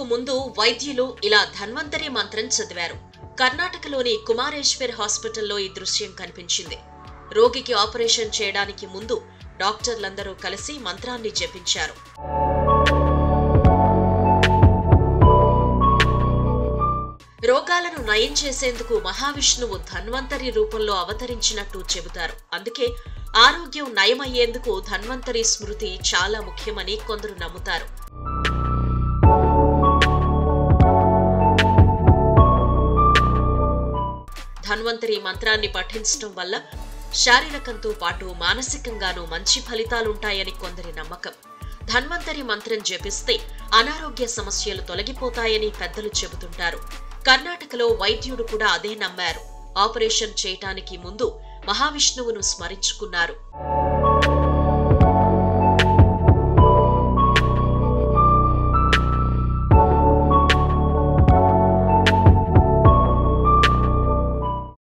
ముందు వైద్యులు ఇలా ధన్వంతరి మంత్రం చదివారు. కర్ణాటకలోని కుమారేశ్వర్ హాస్పిటల్లో ఈ దృశ్యం కనిపించింది. రోగికి ఆపరేషన్ చేయడానికి ముందు డాక్టర్లందరూ కలిసి మంత్రాన్ని జపించారు. రోగాలను నయం చేసేందుకు మహావిష్ణువు ధన్వంతరి రూపంలో అవతరించినట్టు చెబుతారు. అందుకే ఆరోగ్యం నయమయ్యేందుకు ధన్వంతరి స్మృతి చాలా ముఖ్యమని కొందరు నమ్ముతారు. ధన్వంతరి మంత్రాన్ని పఠించడం వల్ల శారీరకంతో పాటు మానసికంగానూ మంచి ఫలితాలుంటాయని కొందరి నమ్మకం. ధన్వంతరి మంత్రం జపిస్తే అనారోగ్య సమస్యలు తొలగిపోతాయని పెద్దలు చెబుతుంటారు. కర్ణాటకలో వైద్యుడు కూడా అదే నమ్మారు. ఆపరేషన్ చేయటానికి ముందు మహావిష్ణువును స్మరించుకున్నారు.